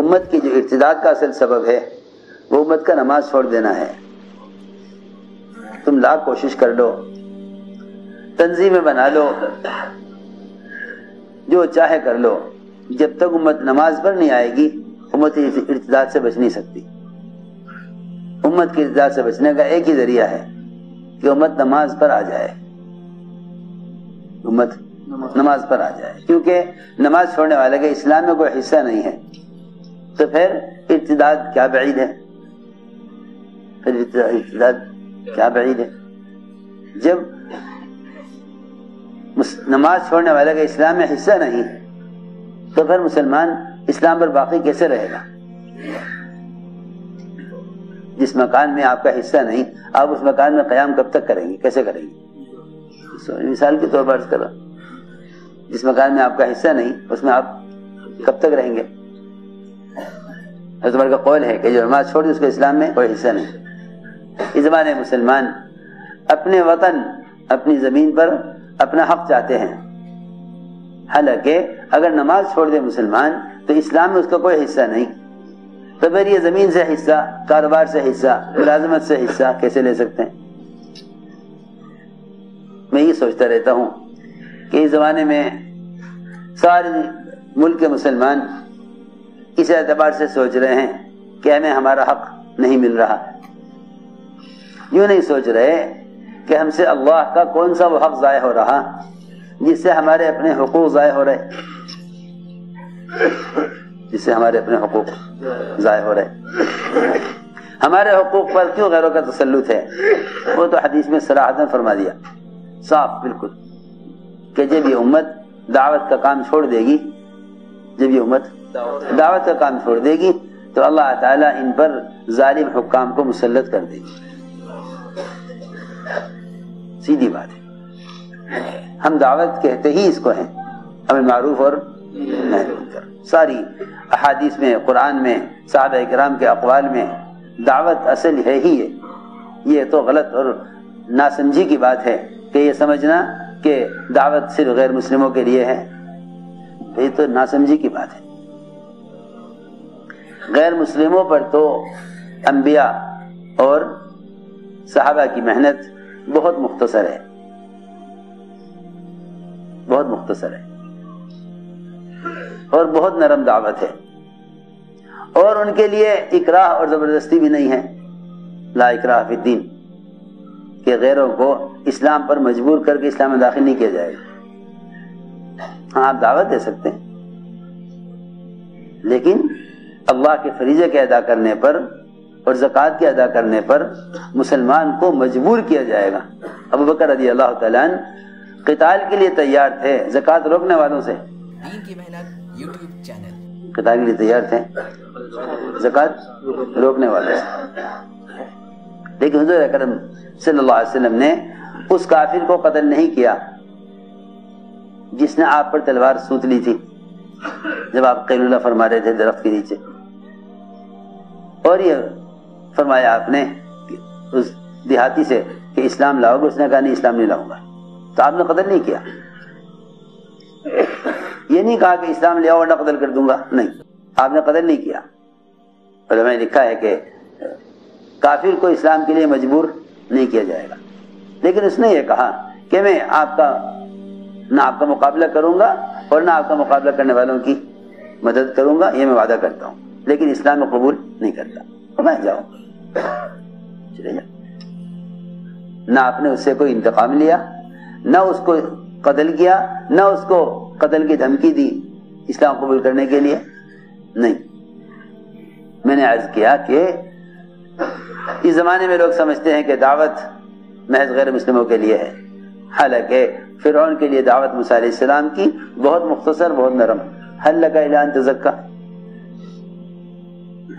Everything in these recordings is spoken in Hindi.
उम्मत की जो इर्तदाद का असल सबब है, वो उम्मत का नमाज़ छोड़ देना है। तुम लाख कोशिश कर लो, तंजीमें बना लो, जो चाहे कर लो। जब तक उम्मत नमाज़ पर नहीं आएगी, उम्मत इर्तदाद से बच नहीं सकती। उम्मत की इर्तदाद से बचने का एक ही ज़रिया है कि उम्मत नमाज़ पर आ जाए। उम्मत नमाज़ पर आ जाए, क्योंकि नमाज़ छोड़ने वाले का इस्लाम में कोई हिस्सा नहीं है। तो फिर इर्तदाद क्या बैद है? फिर इर्तदाद क्या बैद है? जब नमाज़ छोड़ने वाले का इस्लाम में हिस्सा नहीं तो फिर मुसलमान इस्लाम पर बाकी कैसे रहेगा? जिस मकान में आपका हिस्सा नहीं, आप उस मकान में कयाम कब तक करेंगे? कैसे करेंगे? मिसाल के तौर पर जिस मकान में आपका हिस्सा नहीं, उसमें आप कब तक रहेंगे? का कौल है कि जो नमाज़ छोड़ दी, उसको इस्लाम में कोई हिस्सा नहीं। इस जमाने मुसलमान अपने वतन, अपनी ज़मीन पर अपना हक चाहते हैं। हालाँकि अगर नमाज़ छोड़ दे मुसलमान तो इस्लाम में उसका कोई हिस्सा नहीं। तो फिर ये ज़मीन से हिस्सा, कारोबार से हिस्सा, मुलाजमत से हिस्सा कैसे ले सकते हैं? मैं ये सोचता रहता हूँ कि इस जमाने में सारे मुल्क के मुसलमान इस एतबार से सोच रहे हैं कि हमें हमारा हक नहीं मिल रहा। यूँ नहीं सोच रहे कि हमसे अल्लाह का कौन सा वो हक ज़ाय हो रहा, जिससे हमारे अपने हकूक ज़ाय हो रहे। जिससे हमारे अपने हकूक ज़ाय हो रहे। हमारे हकूक पर क्यों गैरों का तसलुत है? वो तो हदीस में सराहतन फरमा दिया। साफ़, बिल्कुल। कि जब ये उम्मत दावत का काम छोड़ देगी, जब ये उम्मत दावत का काम छोड़ देगी तो अल्लाह ताला इन पर जालिम हुक्काम को मुसलत कर देगी। सीधी बात है। हम दावत कहते ही इसको हैं। हमें मारूफ और कर सारी अहादीस में, कुरान में, साहब इकराम के अकवाल में दावत असल है ही है ये तो गलत और नासमझी की बात है कि ये समझना कि दावत सिर्फ़ गैर मुस्लिमों के लिए है। ये तो नासमझी की बात है। गैर मुस्लिमों पर तो अंबिया और सहाबा की मेहनत बहुत मुख्तसर है। बहुत मुख्तसर है। और बहुत नरम दावत है। और उनके लिए इकराह और ज़बरदस्ती भी नहीं है। ला इकराह फिद्दीन के गैरों को इस्लाम पर मजबूर करके इस्लाम में दाखिल नहीं किया जाएगा हाँ आप दावत दे सकते हैं। लेकिन अल्लाह के फरीजे के अदा करने पर और जक़ात के अदा करने पर मुसलमान को मजबूर किया जाएगा। अबू बकर रज़ी अल्लाह कताल के लिए तैयार थे। जक़ात रोकने वालों से। कताल के लिए तैयार थे। जक़ात रोकने वाले से। लेकिन हजूर अकरम सल्लल्लाहु अलैहि वसल्लम ने उस काफिर को कत्ल नहीं किया जिसने आप पर तलवार सूत ली थी जब आप कैलुला फरमा रहे थे दरख्त के नीचे। और ये फरमाया आपने उस देहाती से कि इस्लाम लाओगे, उसने कहा, नहीं, इस्लाम नहीं लाऊँगा। तो आपने कदर नहीं किया। ये नहीं कहा कि इस्लाम ले आओ कदर कर दूँगा। नहीं, आपने कदर नहीं किया। और मैंने लिखा है कि काफिर को इस्लाम के लिए मजबूर नहीं किया जाएगा। लेकिन उसने ये कहा कि मैं आपका, ना आपका मुकाबला करूँगा और ना आपका मुकाबला करने वालों की मदद करूँगा, ये मैं वादा करता हूँ। लेकिन इस्लाम में कबूल नहीं करता। तो मैं जाओ चले जाओ ना आपने उससे कोई इंतकाम लिया, ना उसको कत्ल किया, ना उसको कत्ल की धमकी दी इस्लाम कबूल करने के लिए। नहीं। मैंने आज किया कि इस जमाने में लोग समझते हैं कि दावत महज गैर मुस्लिमों के लिए है। हालाँकि फिर के लिए दावत मूसम की बहुत मुख्तसर, बहुत नरम। हल्ला का ऐलान तजक्का।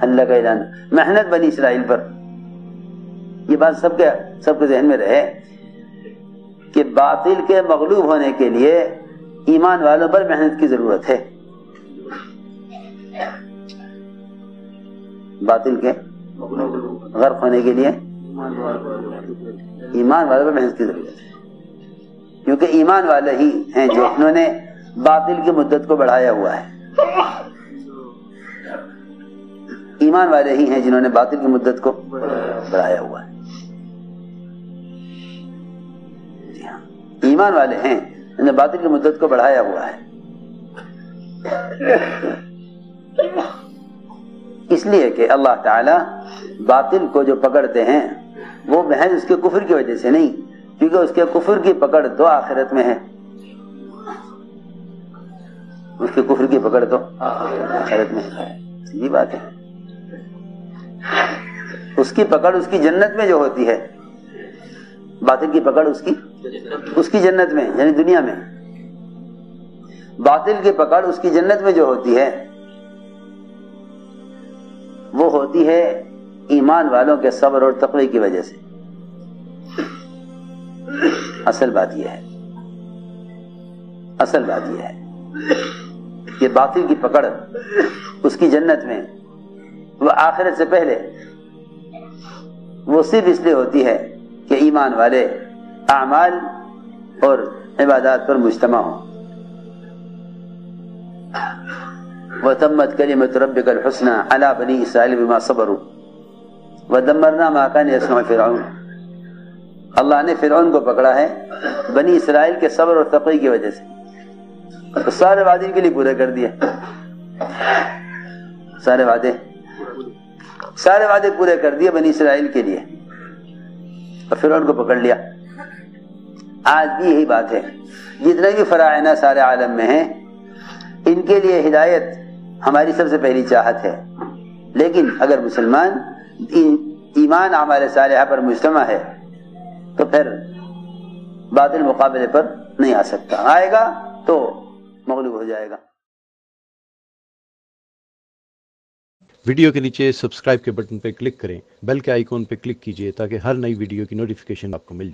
हल्ला का ऐलान। मेहनत बनी इसराइल पर। ये बात सबके सबके जहन में रहे कि बातिल के मगलूब होने के लिए ईमान वालों पर मेहनत की ज़रूरत है। बातिल के गर्क होने के लिए ईमान वालों पर मेहनत की ज़रूरत है। क्योंकि ईमान वाले ही हैं जो उन्होंने बातिल की मुद्दत को बढ़ाया हुआ है। ईमान वाले ही हैं जिन्होंने बातिल की मुद्दत को बढ़ाया हुआ है। हाँ ईमान वाले हैं, जिन्होंने बातिल की मुद्दत को बढ़ाया हुआ है। इसलिए कि अल्लाह ताला बातिल को जो पकड़ते हैं, वो महज उसके कुफर की वजह से नहीं, क्योंकि उसके कुफर की पकड़ तो आखिरत में है। उसके कुफर की पकड़ तो आखिरत में है। ये बात है। उसकी पकड़ उसकी जन्नत में जो होती है, बातिल की पकड़ उसकी उसकी जन्नत में, यानी दुनिया में। बातिल की पकड़ उसकी जन्नत में जो होती है, वो होती है ईमान वालों के सब्र और तकवे की वजह से। असल बात यह है। असल बात यह है कि बातिल की पकड़ उसकी जन्नत में वह आखिरत से पहले। वो सिर्फ़ इसलिए होती है कि ईमान वाले अमाल और इबादत पर मुजतमा हो। वतमत कलिमत रब्बिकल हुस्ना अला बनी इसराइल बिमा सबरू। वदमरना माकान यसमा फिरौन अल्लाह ने फिरौन को पकड़ा है बनी इसराइल के सब्र और तक़ी की वजह से। तो सारे वादे के लिए पूरे कर दिए। सारे वादे सारे वादे पूरे कर दिए बनी इसराइल के लिए। और फिर उनको पकड़ लिया। आज भी यही बात है। जितने भी फरायना सारे आलम में हैं, इनके लिए हिदायत हमारी सबसे पहली चाहत है। लेकिन अगर मुसलमान ईमान हमारे साल पर मुजतमा है तो फिर बादल मुकाबले पर नहीं आ सकता। आएगा तो मगलूब हो जाएगा। वीडियो के नीचे सब्सक्राइब के बटन पर क्लिक करें, बेल के आइकॉन पर क्लिक कीजिए ताकि हर नई वीडियो की नोटिफिकेशन आपको मिल